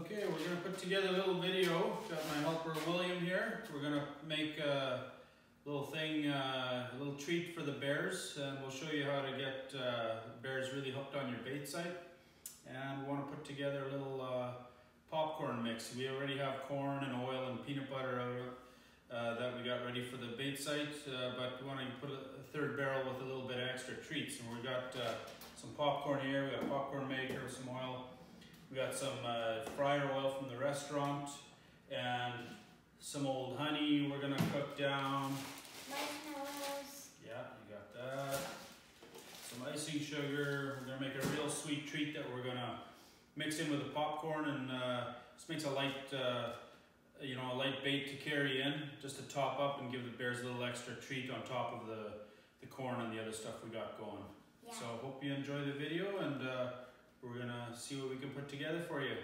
Okay, we're gonna put together a little video. Got my helper William here. We're gonna make a little thing, uh, a little treat for the bears, and we'll show you how to get uh, bears really hooked on your bait site. And we want to put together a little uh, popcorn mix. We already have corn and oil and peanut butter out that we got ready for the bait site, but we want to put a third barrel with a little bit extra treats. And we've got some popcorn here. We got a popcorn maker, some oil. We got some uh, fryer oil from the restaurant and some old honey we're gonna cook down. Marshmallows. Yeah, you got that. Some icing sugar. We're gonna make a real sweet treat that we're gonna mix in with the popcorn and uh, this makes a light, uh, you know, a light bait to carry in just to top up and give the bears a little extra treat on top of the, the corn and the other stuff we got going. Yeah. So hope you enjoy the video and uh, we're gonna see what we can put together for you.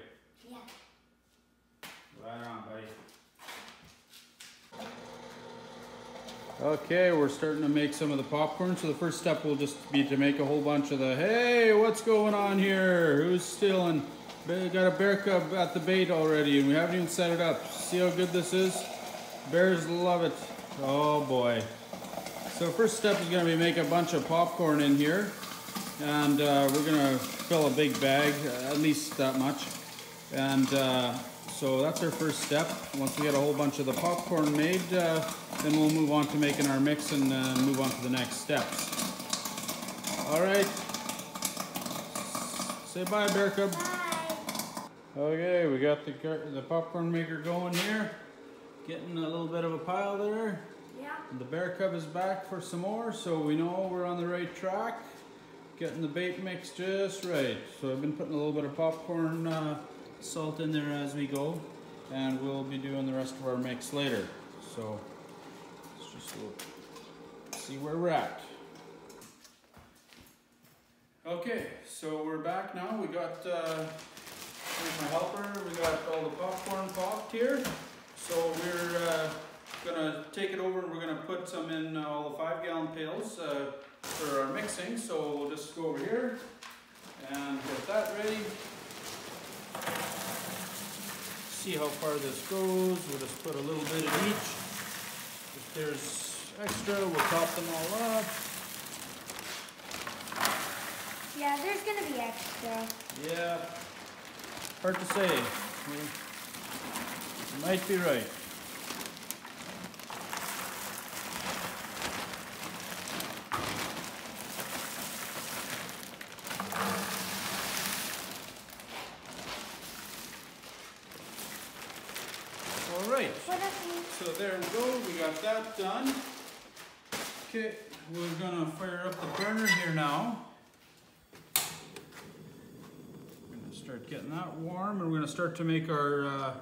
Yeah. Right on, buddy. Okay, we're starting to make some of the popcorn. So the first step will just be to make a whole bunch of the, hey, what's going on here? Who's stealing? We got a bear cub at the bait already and we haven't even set it up. See how good this is? Bears love it. Oh boy. So first step is gonna be make a bunch of popcorn in here. And uh, we're gonna fill a big bag, uh, at least that much. And uh, so that's our first step. Once we get a whole bunch of the popcorn made, uh, then we'll move on to making our mix and uh, move on to the next steps. All right. Say bye, Bear Cub. Bye. Okay, we got the, the popcorn maker going here. Getting a little bit of a pile there. Yeah. The bear cub is back for some more, so we know we're on the right track. Getting the bait mix just right. So I've been putting a little bit of popcorn uh, salt in there as we go, and we'll be doing the rest of our mix later. So let's just see where we're at. Okay, so we're back now. We got uh, here's my helper. We got all the popcorn popped here. So we're uh, gonna take it over and we're gonna put some in uh, all the five gallon pails uh, for our mixing. So we'll just go over here and get that ready. See how far this goes. We'll just put a little bit of each. If there's extra, we'll top them all up. Yeah, there's gonna be extra. Yeah, hard to say. You might be right. All right. What if we? So there we go, we got that done. Okay, we're gonna fire up the burner here now. We're gonna start getting that warm and we're gonna start to make our, uh,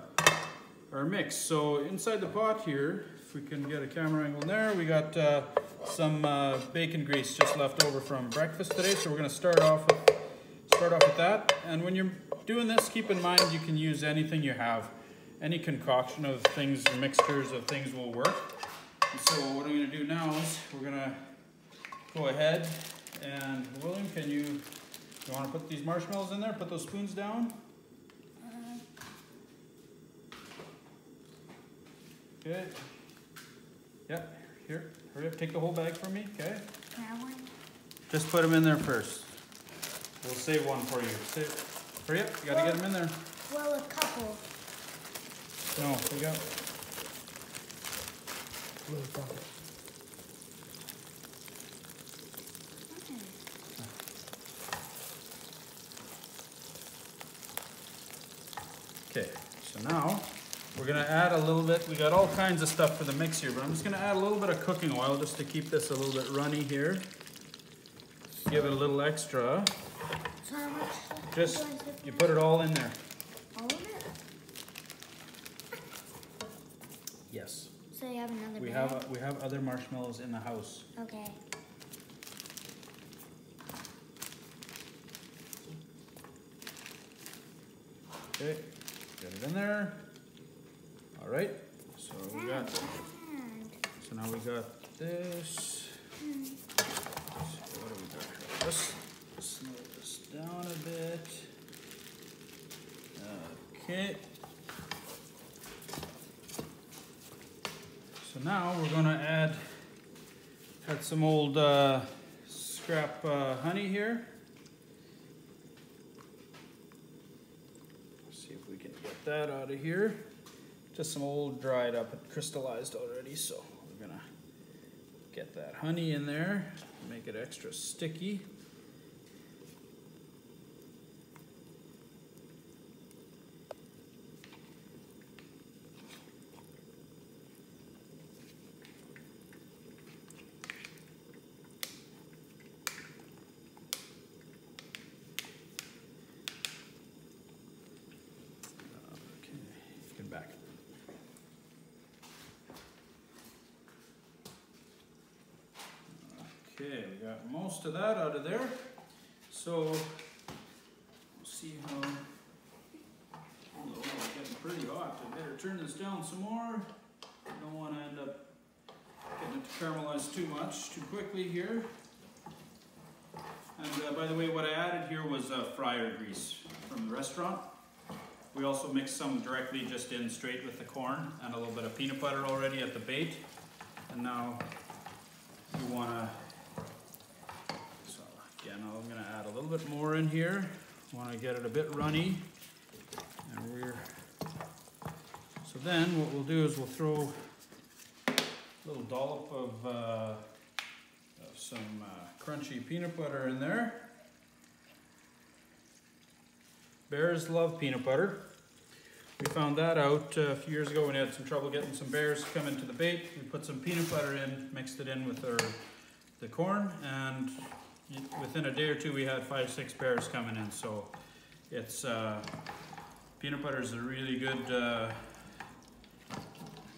our mix. So inside the pot here, if we can get a camera angle there, we got uh, some uh, bacon grease just left over from breakfast today. So we're gonna start off with, start off with that. And when you're doing this, keep in mind you can use anything you have any concoction of things, mixtures of things will work. And so what I'm gonna do now is we're gonna go ahead and William, can you, you wanna put these marshmallows in there? Put those spoons down? Uh-huh. Okay. Yeah, here, hurry up, take the whole bag from me, okay? Just put them in there first. We'll save one for you. Save, hurry up, you gotta get them in there. Well, a couple. No, we got, Okay, so now we're gonna add a little bit, we got all kinds of stuff for the mix here, but I'm just gonna add a little bit of cooking oil just to keep this a little bit runny here. Give it a little extra. So how much? Just, do I put you put it all in there. All of it. Yes. So you have another We bag? have, uh, we have other marshmallows in the house. Okay. Okay, get it in there. All right, so we got, And so now we got this. So what do we got here? Let's slow this down a bit. Okay. Now we're gonna add, add some old uh, scrap uh, honey here. See if we can get that out of here. Just some old dried up, it crystallized already, so we're gonna get that honey in there, make it extra sticky. Okay, get back. Okay, we got most of that out of there. So, we'll see how. Oh, it's getting pretty hot. I better turn this down some more. I Don't want to end up getting it to caramelize too much too quickly here. And uh, by the way, what I added here was uh, fryer grease from the restaurant. We also mixed some directly just in straight with the corn and a little bit of peanut butter already at the bait. And now you wanna, so again, I'm gonna add a little bit more in here. Wanna get it a bit runny. And we're, so then what we'll do is we'll throw a little dollop of, uh, of some uh, crunchy peanut butter in there. Bears love peanut butter. We found that out uh, a few years ago when we had some trouble getting some bears to come into the bait. We put some peanut butter in, mixed it in with our, the corn, and within a day or two we had five, six bears coming in. So it's uh, peanut butter is a really good uh,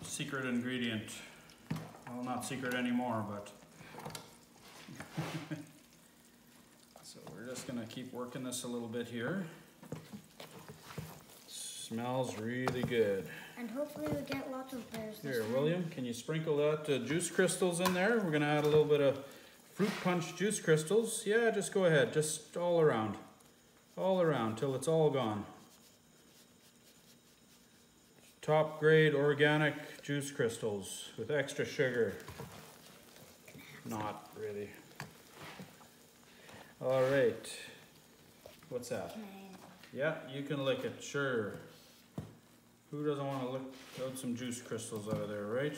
secret ingredient. Well, not secret anymore, but. so we're just gonna keep working this a little bit here. Smells really good. And hopefully we get lots of bears this Here, time. William, can you sprinkle that uh, juice crystals in there? We're gonna add a little bit of fruit punch juice crystals. Yeah, just go ahead, just all around. All around till it's all gone. Top grade organic juice crystals with extra sugar. Not really. All right. What's that? Yeah, you can lick it, sure. Who doesn't want to lick out some juice crystals out of there, right?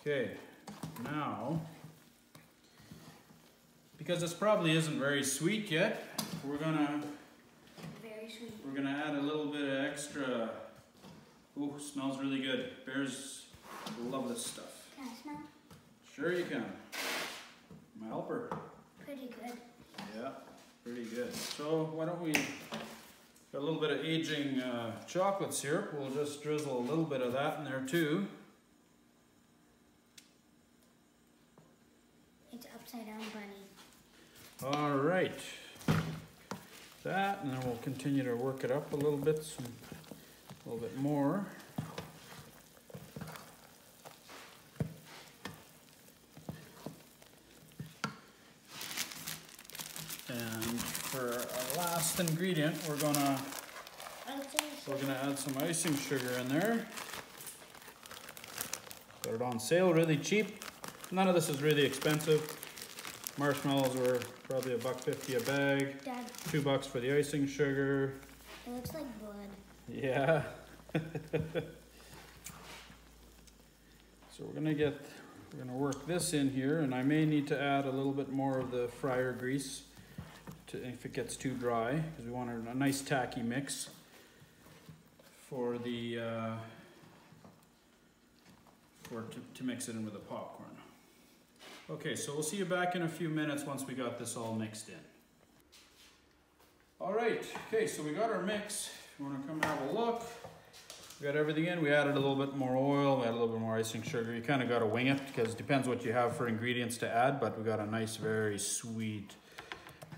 Okay, now, because this probably isn't very sweet yet, we're gonna Very sweet. we're gonna add a little bit of extra. Ooh, smells really good. Bears love this stuff. Can I smell? Sure you can. My helper. Pretty good. Yeah, pretty good. So why don't we, got a little bit of aging uh, chocolate syrup, we'll just drizzle a little bit of that in there too. It's upside down bunny. All right. That, and then we'll continue to work it up a little bit, some, a little bit more. And for our last ingredient, we're gonna We're gonna add some icing sugar in there. Got it on sale, really cheap. None of this is really expensive. Marshmallows were probably a buck fifty a bag, Dad, two bucks for the icing sugar. it looks like blood. Yeah. So we're gonna get, we're gonna work this in here and I may need to add a little bit more of the fryer grease to, if it gets too dry, because we want a, nice tacky mix for the, uh, for, to, to mix it in with the popcorn. Okay, so we'll see you back in a few minutes once we got this all mixed in. All right, okay, so we got our mix. You wanna come have a look. We got everything in. We added a little bit more oil, we added a little bit more icing sugar. You kinda gotta wing it because it depends what you have for ingredients to add, but we got a nice, very sweet,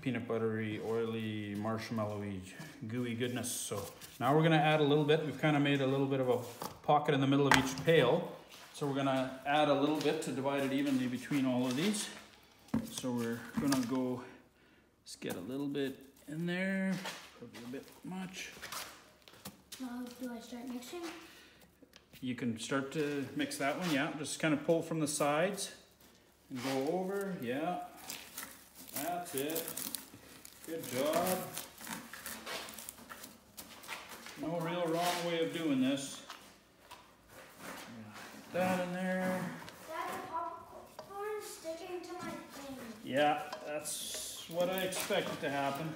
peanut buttery, oily, marshmallowy, gooey goodness. So now we're gonna add a little bit. We've kinda made a little bit of a pocket in the middle of each pail. So we're gonna add a little bit to divide it evenly between all of these. So we're gonna go, just get a little bit in there, probably a bit much. Now, do I start mixing? You can start to mix that one, yeah. Just kind of pull from the sides and go over, yeah. That's it. Good job. No real wrong way of doing this. Put that in there. Dad, the popcorn sticking to my thing. Yeah, that's what I expected to happen.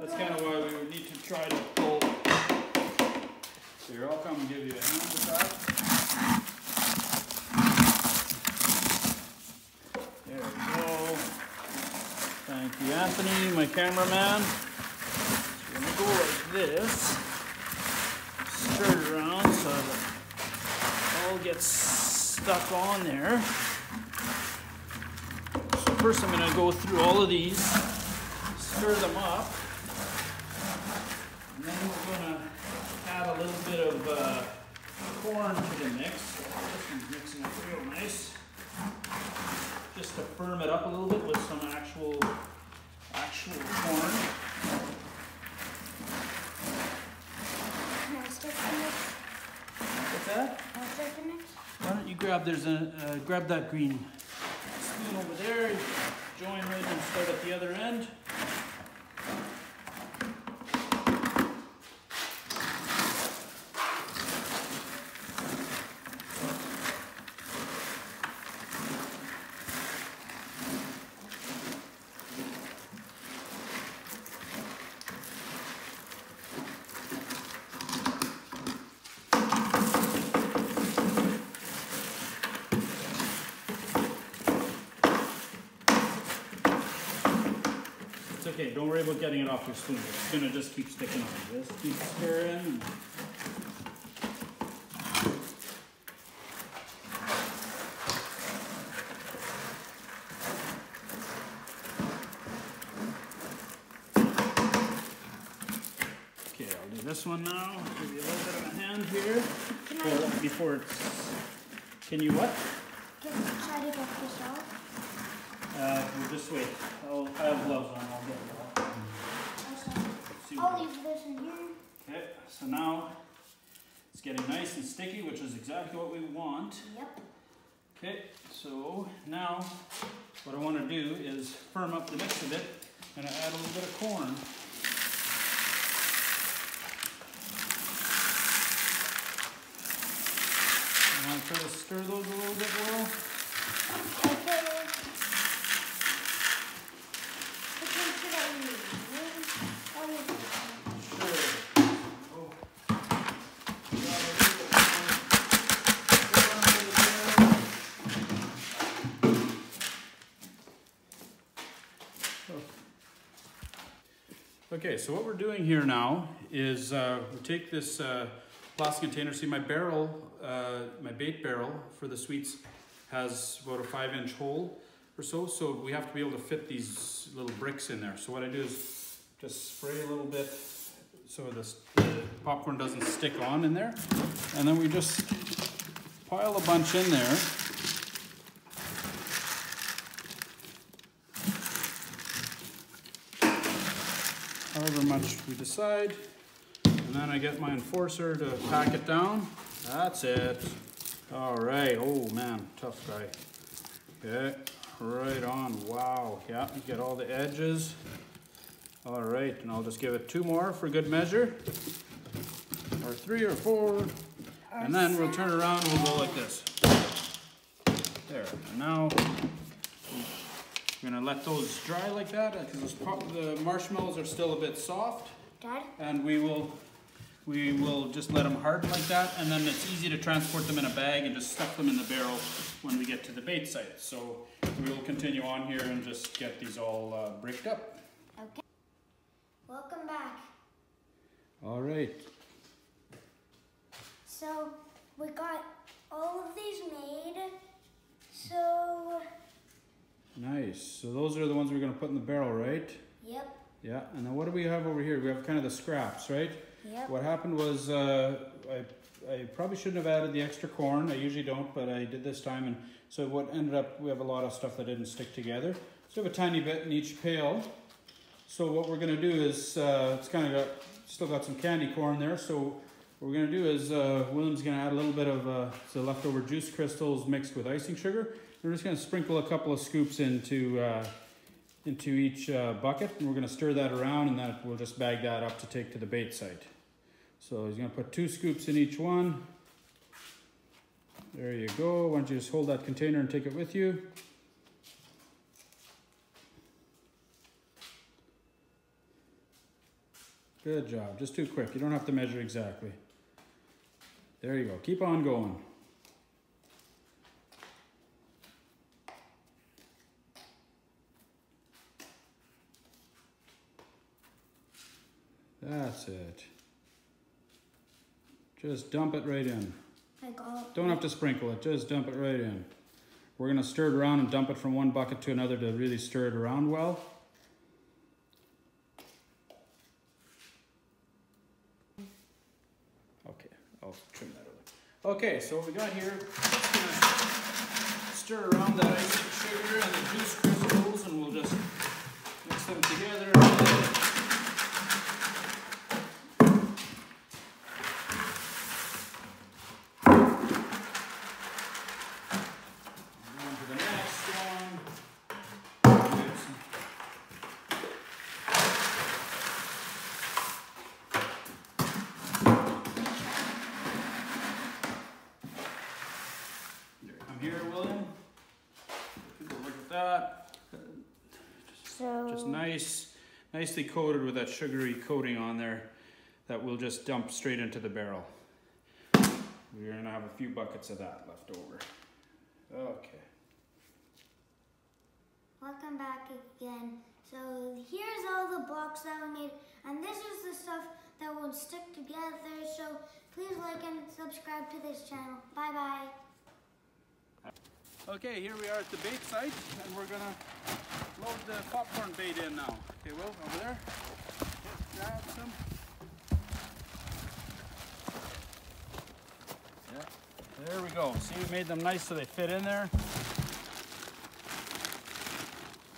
That's kind of why we would need to try to pull. Here, I'll come and give you a hand with that. There we go. Thank you, Anthony, my cameraman. So we're gonna go like this. Stir it around so that it all gets stuck on there. So first I'm gonna go through all of these, stir them up. And then we're gonna add a little bit of uh, corn to the mix. So this one's mixing up real nice. Just to firm it up a little bit with some actual, actual corn. Can I start the mix? What's that? Can I start the mix? Why don't you grab, there's a, uh, grab that green spoon over there, join right and start at the other end. Okay, don't worry about getting it off your spoon, it's gonna just keep sticking on. Just keep stirring. Okay, I'll do this one now, give you a little bit of a hand here, Can I, before it's, can you what? can I try to get this off? Uh, we'll just wait, I'll, I have gloves on, I'll get it off. Also, I'll leave this in here. Okay, so now it's getting nice and sticky, which is exactly what we want. Yep. Okay, so now what I want to do is firm up the mix a bit and add a little bit of corn. I want to try to stir those a little bit, Will. Okay, so what we're doing here now is uh, we take this uh, plastic container. See, my barrel, uh, my bait barrel for the sweets has about a five inch hole or so. So we have to be able to fit these little bricks in there. So what I do is just spray a little bit so this, the popcorn doesn't stick on in there. And then we just pile a bunch in there. However much we decide. And then I get my enforcer to pack it down. That's it. All right, oh man, tough guy. Okay, right on, wow. Yeah, you get all the edges. All right, and I'll just give it two more for good measure. Or three or four. And then we'll turn around and we'll go like this. There, and now we're gonna let those dry like that because the marshmallows are still a bit soft. Dad, And we will, we will just let them harden like that, and then it's easy to transport them in a bag and just stuff them in the barrel when we get to the bait site. So we will continue on here and just get these all uh, bricked up. okay. Welcome back. All right. So we got all of these made. So Nice. So those are the ones we're gonna put in the barrel, right? yep, Yeah. And then what do we have over here? We have kind of the scraps, right? yep. What happened was uh, I, I probably shouldn't have added the extra corn. I usually don't, but I did this time. And so what ended up, we have a lot of stuff that didn't stick together. So we have a tiny bit in each pail. So what we're going to do is, uh, it's kind of got, still got some candy corn there. So What we're gonna do is, uh, William's gonna add a little bit of, uh, the leftover juice crystals mixed with icing sugar. We're just gonna sprinkle a couple of scoops into, uh, into each, uh, bucket, and we're gonna stir that around, and then we'll just bag that up to take to the bait site. So he's gonna put two scoops in each one. There you go. Why don't you just hold that container and take it with you? Good job. Just too quick. You don't have to measure exactly. There you go. Keep on going. That's it. Just dump it right in. Don't have to sprinkle it, just dump it right in. We're gonna stir it around and dump it from one bucket to another to really stir it around well. Okay, I'll trim that over. Okay, so what we got here, stir around that icing sugar and the juice crystals and we'll just mix them together. On to the next one. Get some- There, Come here, William. Take a look at that. So. Just nice, nicely coated with that sugary coating on there that we'll just dump straight into the barrel. We're gonna have a few buckets of that left over. Okay. Welcome back again. So here's all the blocks that we made, and this is the stuff that will stick together. So please like and subscribe to this channel. Bye bye. Okay, here we are at the bait site, and we're gonna load the popcorn bait in now. Okay, Will, over there. Just grab some. Yeah, there we go. See, we made them nice so they fit in there.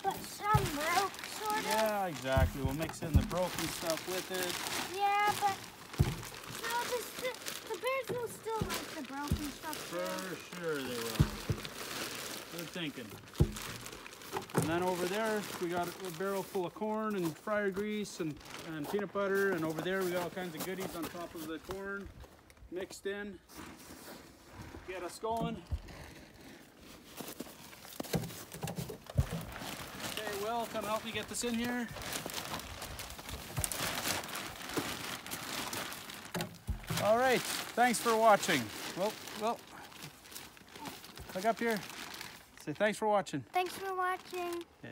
But some broke, sort of. Yeah, exactly. We'll mix in the broken stuff with it. Yeah, but no, the, the bears will still like the broken stuff. For sure they will. Thinking. And then over there, we got a barrel full of corn and fryer grease and, and peanut butter. And over there, we got all kinds of goodies on top of the corn mixed in. Get us going. Okay, Will, come help me get this in here. All right, thanks for watching. Well, well, look up here. Say thanks for watching. Thanks for watching. Yeah.